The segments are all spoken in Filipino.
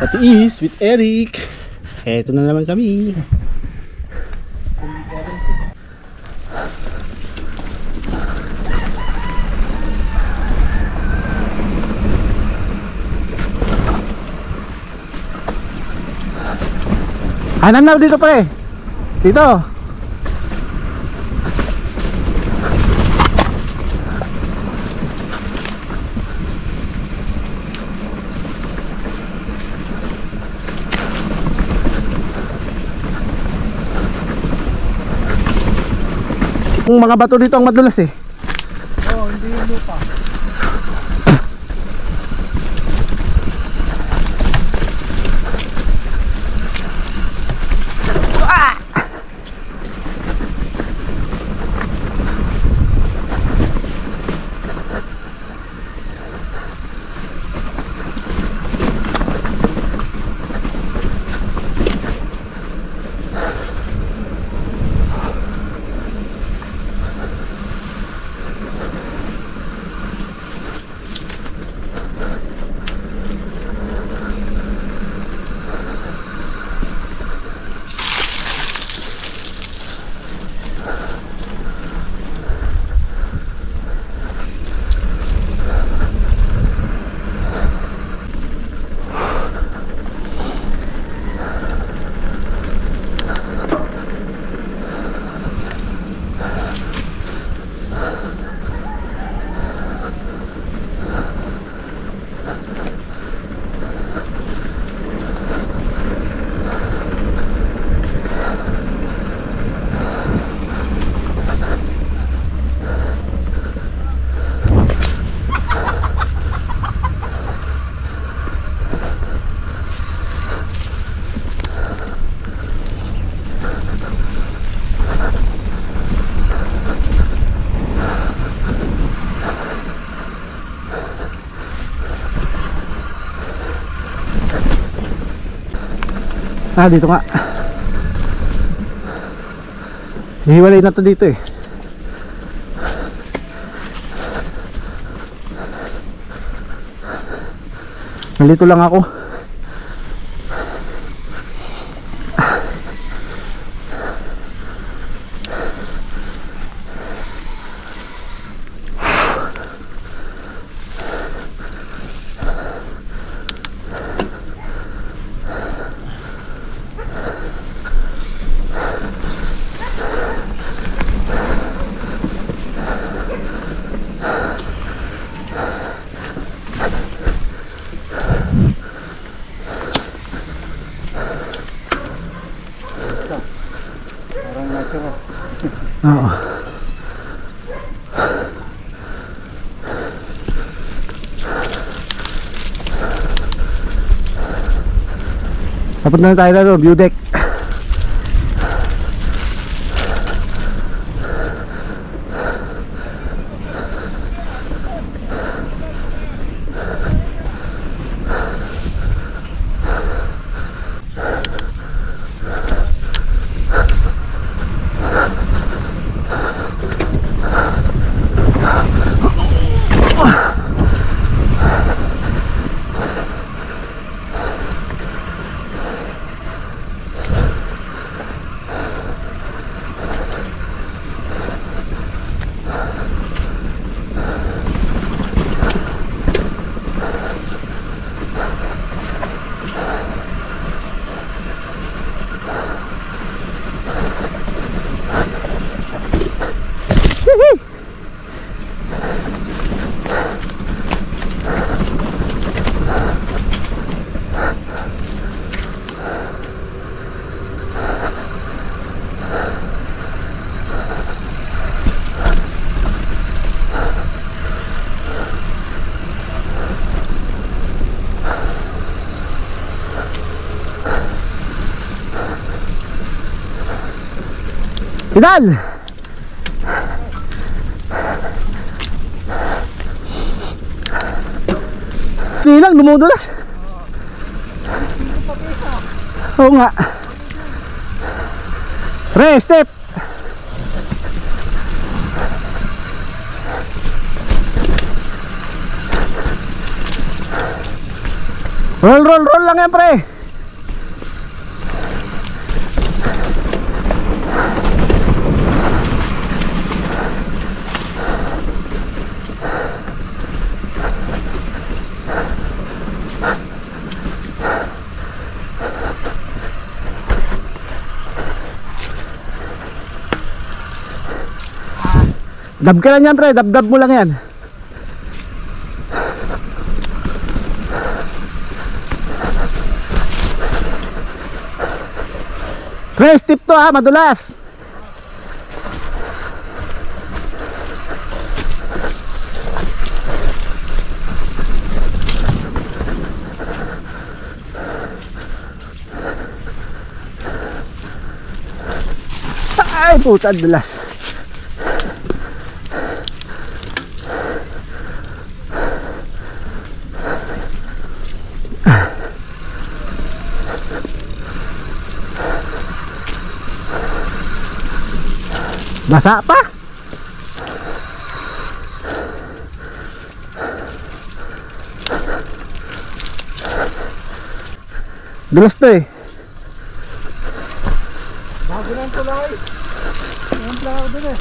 Patiis with Eric. Eto na naman kami. Hanan na dito pre. Dito. Yung mga bato dito ang madulas eh. Oo, hindi yung lupa. Ah, dito nga. Hiwalay na to dito eh. Nalito lang ako. Dapat na tayo na view deck. Idal! Hindi lang, dumudulas. Oo nga. Re, step! Roll, roll, roll lang yan, pre. Dab ka lang yan, pre. Dab-dab mo lang yan. Pre, tip to ha, madulas. Ay, puta, dulas. Basa pa. Dulas to eh. Bago na ang tulay. Lang ako dun eh.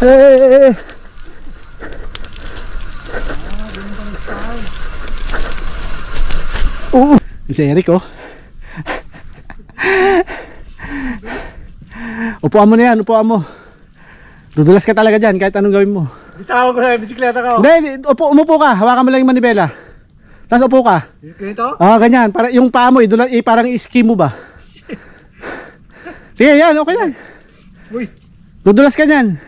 Eh, eh, eh, eh. Oo. Si Eric oh. Upuan mo na yan, upuan mo. Dudulas ka talaga dyan kahit anong gawin mo. Bitawan ko na yung bisikleta ko. Hindi, upo, umupo ka. Hawakan mo lang yung manibela. Tapos upo ka. Ganito? Oo, ganyan. Para, yung paa mo, idula, eh, parang iski mo ba? Sige, yan. Okay lang. Uy. Dudulas ka niyan.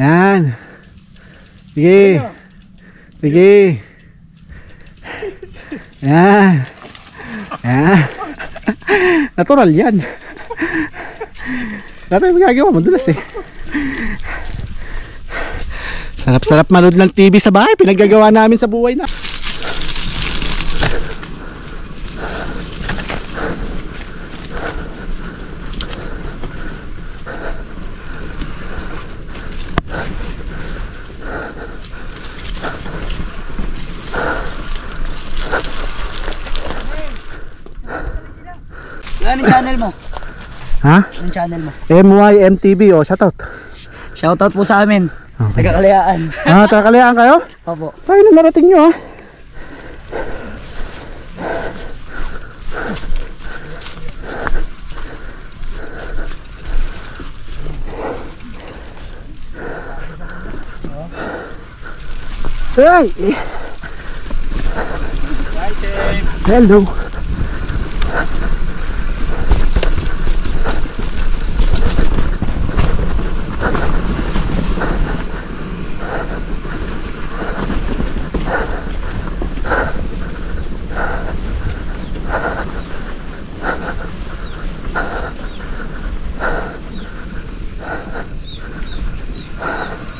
Yan. Sige. Sige. Yan. Yan. Natural yan. Dati yung gagawa, madulas eh. Sarap-sarap manood ng TV sa bahay. Pinaggagawa namin sa buhay na. Anong channel mo? Ha? Anong channel mo? MYMTV o oh, shoutout. Shoutout po sa amin. Okay. Nagkakalayaan. Ah, takalian kayo? Opo. Tayo na narating nyo ah. Hey! Hello.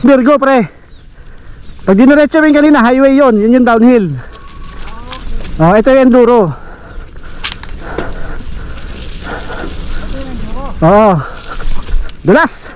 Virgo pre. Pag diniretso mo yung kanina, highway yon, yun yung downhill. Oh, ito yung enduro. Oo. Oh. Dulas.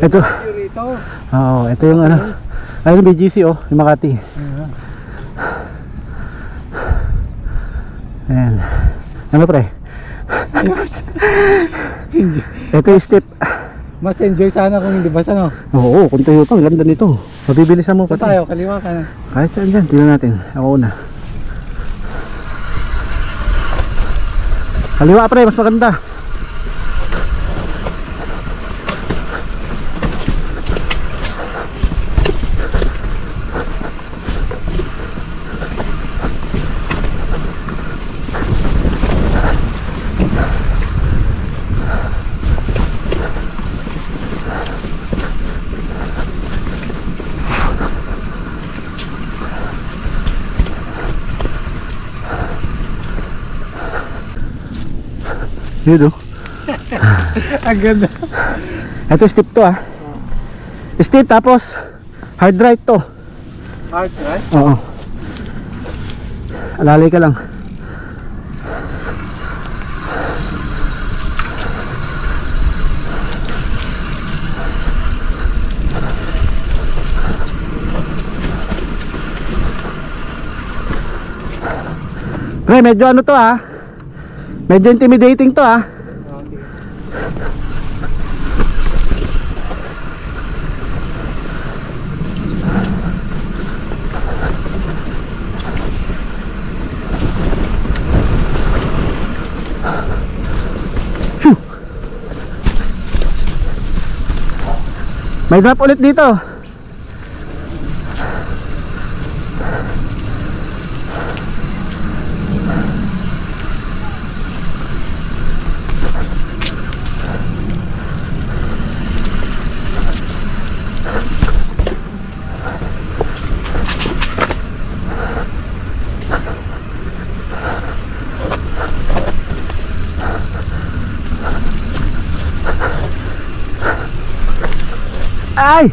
Ito. Rito. Oo, ito yung ano. Ayun yung BGC oh, yung Makati. Ayan. Ano pre? ito yung step. Mas enjoy sana kung hindi basa no. Oo, kung tayo pa, ang ganda nito. Mabibilisan mo Ito pati. tayo, kaliwa ka na. Kahit saan dyan, tingnan natin. Ako una. Kaliwa pre, mas maganda. Yun oh. Ang ganda. Ito step to ah. Step tapos hard right to. Hard, right? Oo. Alalay ka lang. Pre, medyo ano to ah. Medyo intimidating to ah. May drop ulit dito. Ay!